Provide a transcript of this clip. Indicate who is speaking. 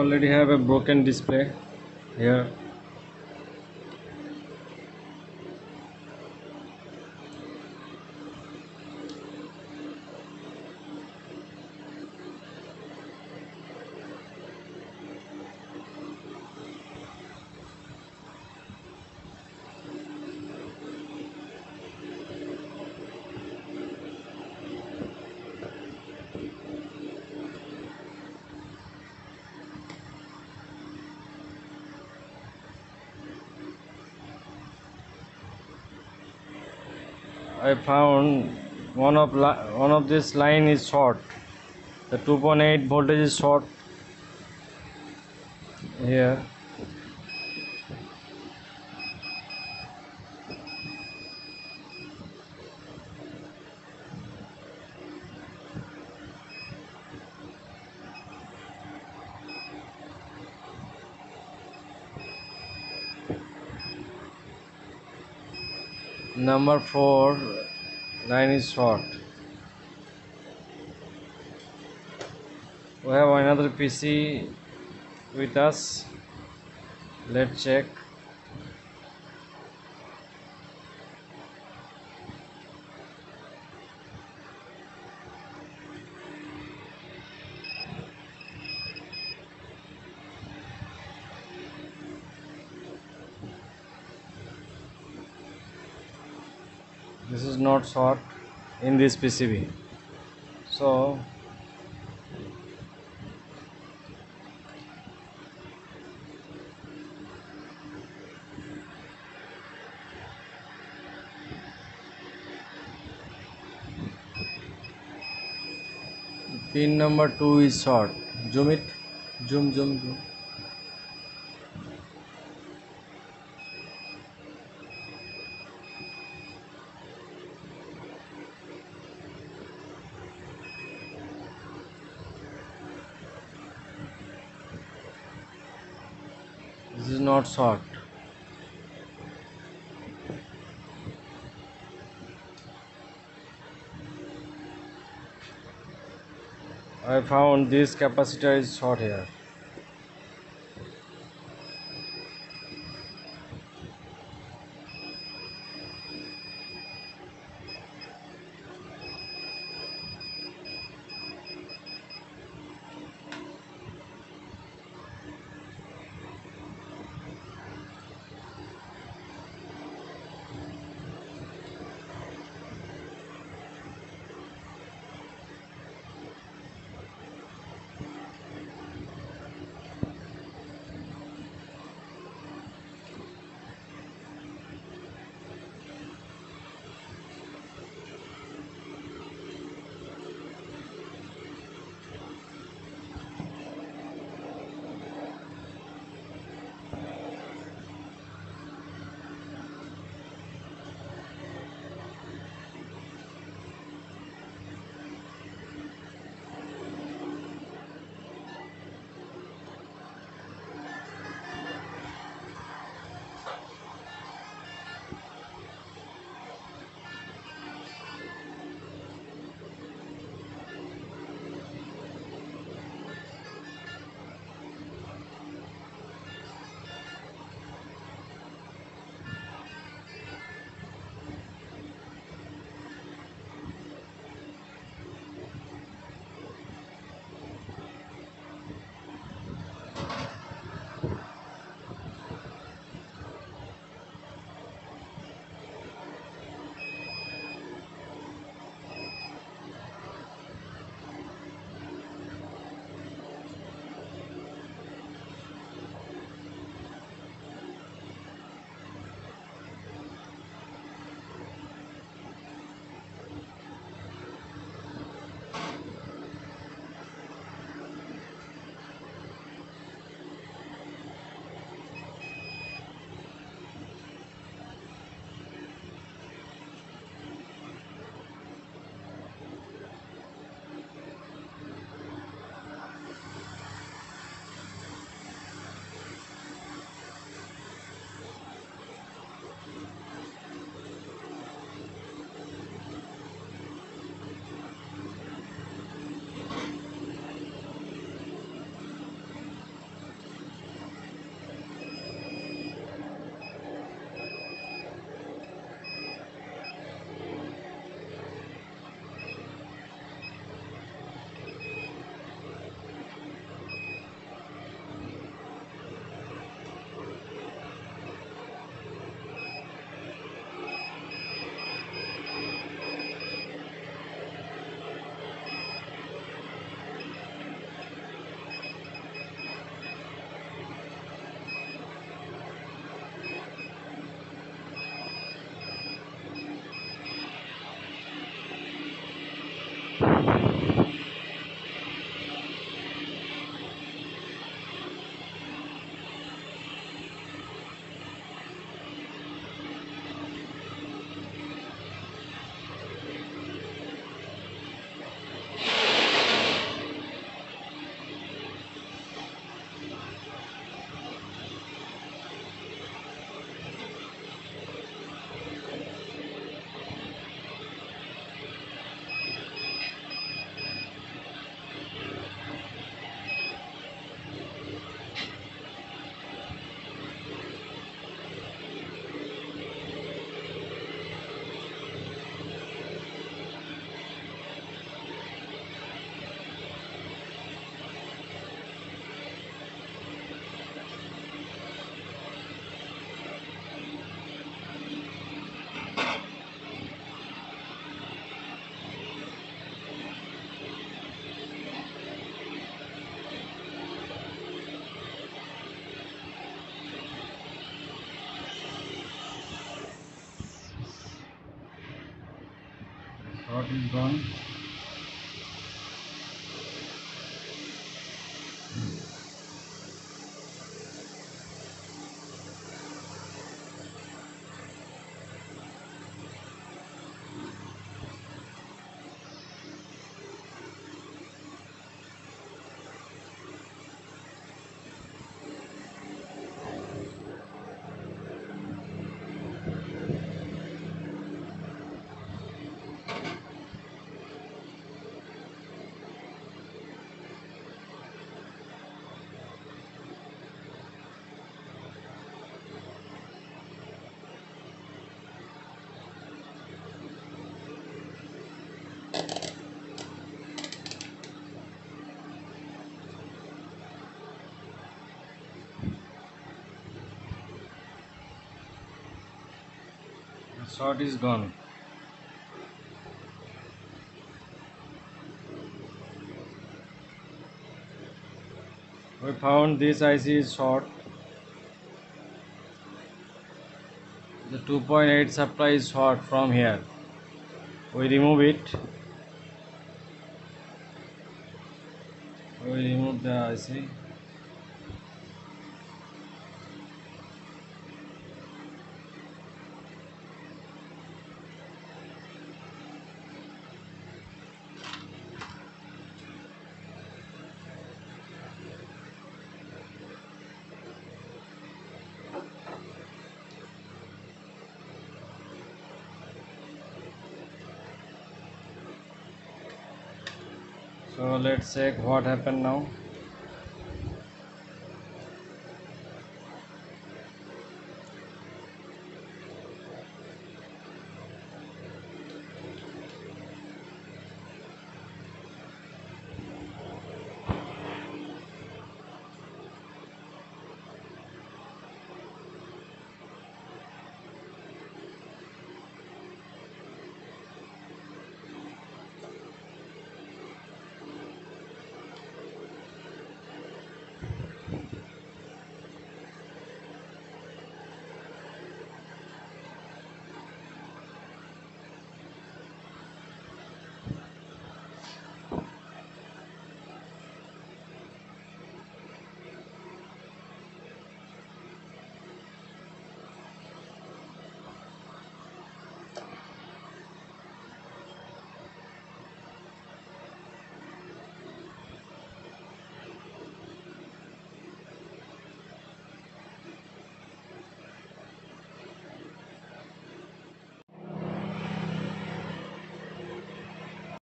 Speaker 1: already have a broken display here I found one of one of this line is short. The 2.8 voltage is short here. Number four line is short. We have another PC with us. Let's check. This is not short in this PCB. So pin number 2 is short. Zoom it. Zoom zoom zoom is not short. I found this capacitor is short here short is gone the short is gone. We found this IC is short. The 2.8 supply is short from here. We remove it. We remove the IC so let's check what happened now